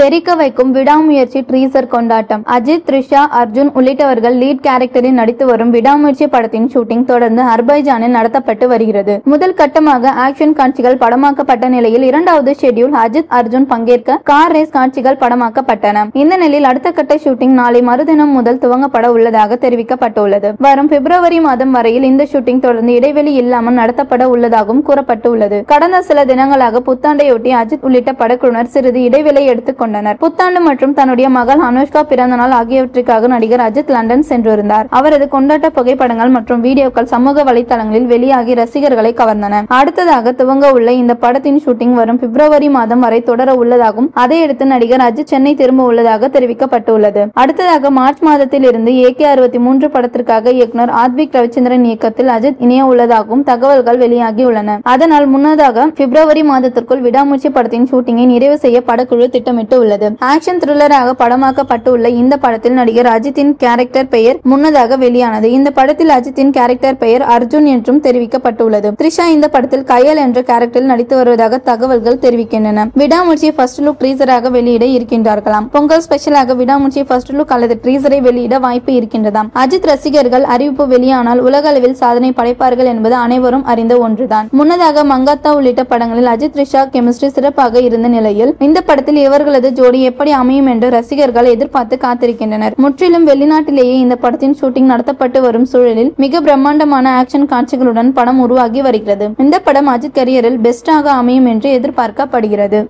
தெரிக்க வைக்கும் விடாமுயற்சி ட்ரீசர் கொண்டாட்டம். அஜித் த்ரிஷா அர்ஜுன் உள்ளிட்டவர்கள் லீட் கேரக்டரில் நடித்து வரும் விடாமுயற்சி படத்தின் ஷூட்டிங் தொடர்ந்து அர்பைஜானில் நடத்தப்பட்டு வருகிறது. முதல் கட்டமாக ஆக்ஷன் காட்சிகள் படமாக்கப்பட்ட நிலையில் இரண்டாவது ஷெட்யூல் அஜித் அர்ஜுன் பங்கேற்க கார் ரேஸ் காட்சிகள் படமாக்கப்பட்டன. இந்த நிலையில் அடுத்த கட்ட ஷூட்டிங் நாளை மறுதினம் முதல் துவங்கப்பட உள்ளதாக தெரிவிக்கப்பட்டுள்ளது. வரும் பிப்ரவரி மாதம் வரையில் இந்த ஷூட்டிங் தொடர்ந்து இடைவெளி இல்லாமல் நடத்தப்பட உள்ளதாகவும் கூறப்பட்டுள்ளது. கடந்த சில தினங்களாக புத்தாண்டையொட்டி அஜித் உள்ளிட்ட படக்குழுவினர் சிறிது இடைவெளி எடுத்துக்கொண்டு கொண்டனர். புத்தாண்டு மற்றும் தன்னுடைய மகள் அனுஷ்கா பிறந்தநாள் ஆகியவற்றிற்காக நடிகர் அஜித் லண்டன் சென்றிருந்தார். அவரது கொண்டாட்ட புகைப்படங்கள் மற்றும் வீடியோக்கள் சமூக வலைதளங்களில் வெளியாகி ரசிகர்களை கவர்ந்தன. அடுத்ததாக துவங்க உள்ள இந்த படத்தின் ஷூட்டிங் வரும் பிப்ரவரி மாதம் வரை தொடர உள்ளதாகவும் அதையடுத்து நடிகர் அஜித் சென்னை திரும்ப உள்ளதாக தெரிவிக்கப்பட்டுள்ளது. அடுத்ததாக மார்ச் மாதத்தில் இருந்து ஏ கே அறுபத்தி மூன்று படத்திற்காக இயக்குனர் ஆத்விக் ரவிச்சந்திரன் இயக்கத்தில் அஜித் இணைய உள்ளதாகவும் தகவல்கள் வெளியாகியுள்ளன அதனால் முன்னதாக பிப்ரவரி மாதத்திற்குள் விடாமூச்சி படத்தின் ஷூட்டிங்கை நிறைவு செய்ய படக்குழு திட்டமிட்டு உள்ளது ஆக்ஷன் த்ரில்லராக படமாக்கப்பட்டுள்ள இந்த படத்தில் நடிகர் அஜித்தின் கேரக்டர் பெயர் முன்னதாக வெளியானது. இந்த படத்தில் அஜித்தின் கேரக்டர் பெயர் அர்ஜுன் என்றும் தெரிவிக்கப்பட்டுள்ளது. த்ரிஷா இந்த படத்தில் கயல் என்ற கேரக்டரில் நடித்து வருவதாக தகவல்கள் தெரிவிக்கின்றன. விடாமுயற்சி ஃபர்ஸ்ட் லுக் ட்ரீசராக வெளியிட இருக்கின்றார்களாம். பொங்கல் ஸ்பெஷலாக விடாமுயற்சி ஃபர்ஸ்ட் லுக் அல்லது ட்ரீசரை வெளியிட வாய்ப்பு இருக்கின்றதாம். அஜித் ரசிகர்கள் அறிவிப்பு வெளியானால் உலக அளவில் சாதனை படைப்பார்கள் என்பது அனைவரும் அறிந்த ஒன்றுதான். முன்னதாக மங்காத்தா உள்ளிட்ட படங்களில் அஜித் ரிஷா கெமிஸ்ட்ரி சிறப்பாக இருந்த நிலையில் இந்த படத்தில் இவர்களது ஜோடி எப்படி அமையும் என்று ரசிகர்கள் எதிர்பார்த்து காத்திருக்கின்றனர். முற்றிலும் வெளிநாட்டிலேயே இந்த படத்தின் ஷூட்டிங் நடத்தப்பட்டு வரும் சூழலில் மிக பிரம்மாண்டமான ஆக்ஷன் காட்சிகளுடன் படம் உருவாகி வருகிறது. இந்த படம் அஜித் கரியரில் பெஸ்டாக அமையும் என்று எதிர்பார்க்கப்படுகிறது.